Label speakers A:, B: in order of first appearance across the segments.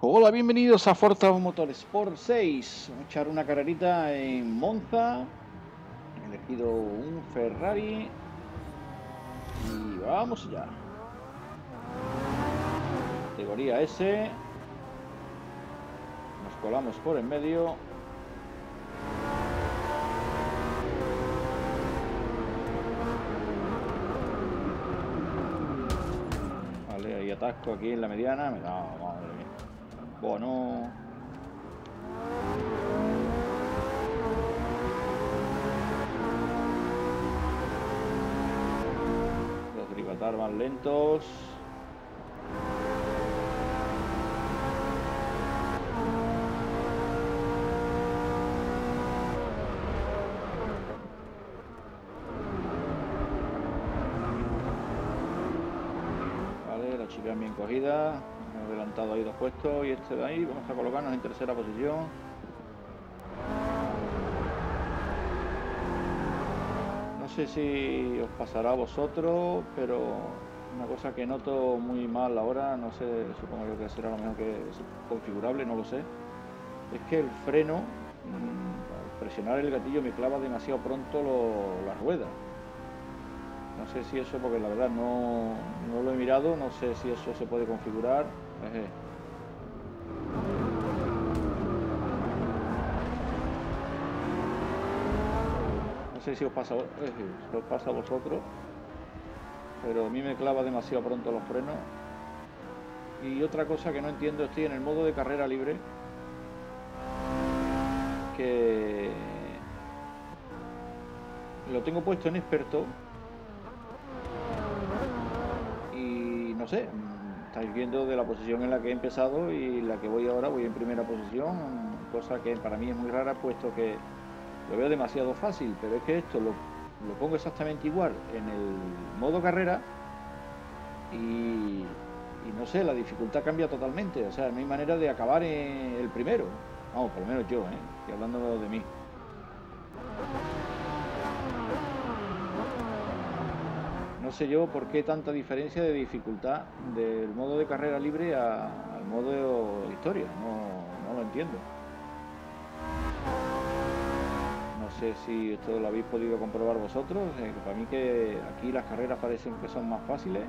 A: Hola, bienvenidos a Forza Motorsport 6. Vamos a echar una carrerita en Monza. He elegido un Ferrari. Y vamos allá. Categoría S. Nos colamos por en medio. Vale, hay atasco aquí en la mediana. Me da, Bueno. Los Grivatar van lentos. Vale, la chica bien cogida. Hemos adelantado ahí dos puestos y este de ahí. Vamos a colocarnos en tercera posición. No sé si os pasará a vosotros, pero una cosa que noto muy mal ahora, no sé, supongo que será lo mejor que es configurable, no lo sé, es que el freno, al presionar el gatillo me clava demasiado pronto lo- las ruedas. No sé si eso, porque la verdad no, no lo he mirado, no sé si eso se puede configurar. No sé si os pasa, eje, si os pasa a vosotros, pero a mí me clava demasiado pronto los frenos. Y otra cosa que no entiendo, estoy en el modo de carrera libre, que lo tengo puesto en experto y no sé, estáis viendo de la posición en la que he empezado y la que voy ahora, voy en primera posición, cosa que para mí es muy rara puesto que lo veo demasiado fácil, pero es que esto lo, pongo exactamente igual en el modo carrera y, y no sé, la dificultad cambia totalmente, o sea, no hay manera de acabar en el primero, vamos, por lo menos yo, ¿eh? estoy hablando de mí. No sé yo por qué tanta diferencia de dificultad del modo de carrera libre al modo historia. No, no lo entiendo. No sé si esto lo habéis podido comprobar vosotros. eh, para mí que aquí las carreras parecen que son más fáciles.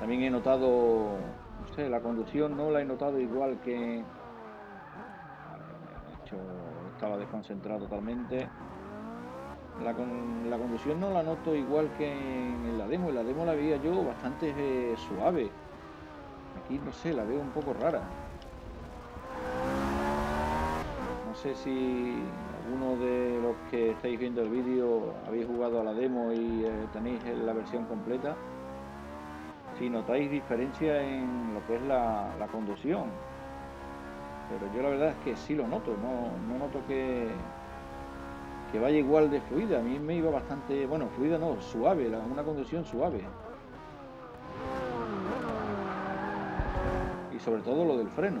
A: También he notado, no sé, la conducción no la he notado igual que... He hecho- estaba desconcentrado totalmente. La, con- la conducción no la noto igual que en la demo. En la demo la veía yo bastante eh, suave. Aquí no sé, la veo un poco rara. No sé si alguno de los que estáis viendo el vídeo habéis jugado a la demo y eh, tenéis la versión completa. Si notáis diferencia en lo que es la, la conducción. Pero yo la verdad es que sí lo noto. No, no noto que, que vaya igual de fluida. A mí me iba bastante, bueno, fluida no, suave, una conducción suave. Y sobre todo lo del freno.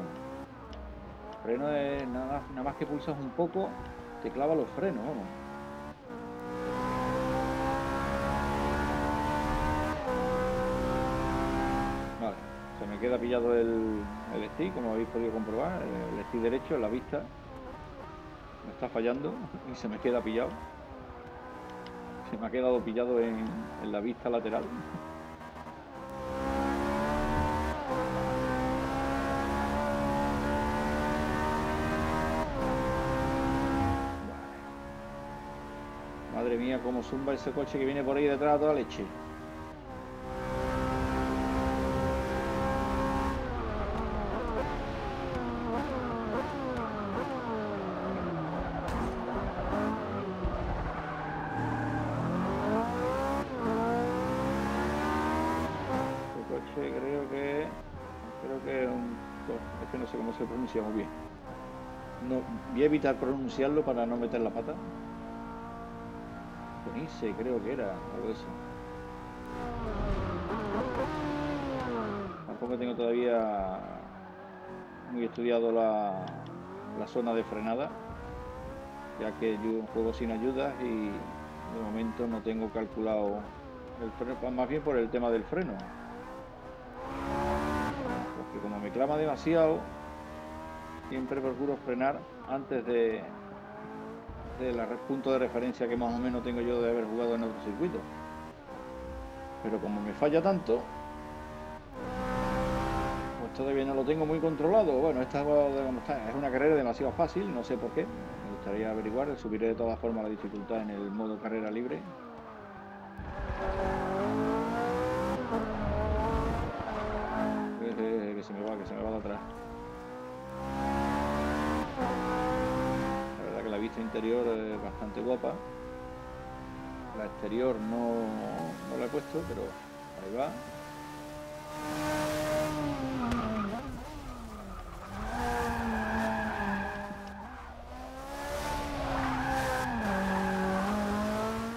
A: El freno es nada, nada más que pulsas un poco, te clava los frenos, vamos. Vale, se me queda pillado el, el stick, como habéis podido comprobar, el stick derecho en la vista me está fallando y se me queda pillado. Se me ha quedado pillado en, la vista lateral. Madre mía, cómo zumba ese coche que viene por ahí detrás a toda leche. Creo que creo que un es que no sé cómo se pronuncia muy bien. No, voy a evitar pronunciarlo para no meter la pata. Penice creo que era, algo de eso. Tampoco tengo todavía muy estudiado la, la zona de frenada, ya que yo juego sin ayudas y de momento no tengo calculado el freno, más bien por el tema del freno. Que como me clama demasiado, siempre procuro frenar antes de, de la punto de referencia que más o menos tengo yo de haber jugado en otro circuito. Pero como me falla tanto, pues todavía no lo tengo muy controlado. Bueno, esta es una carrera demasiado fácil, no sé por qué. Me gustaría averiguar, subiré de todas formas la dificultad en el modo carrera libre. que se me va, que se me va de atrás. La verdad que la vista interior es bastante guapa. La exterior no, no la he puesto, pero ahí va.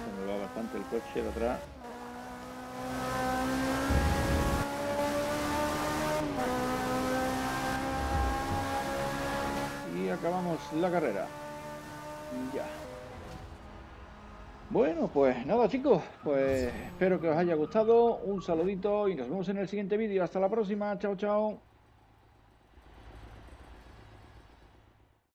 A: Se me va bastante el coche de atrás. Y acabamos la carrera. Ya. Bueno, pues nada chicos, pues espero que os haya gustado, un saludito y nos vemos en el siguiente vídeo. Hasta la próxima, chao chao.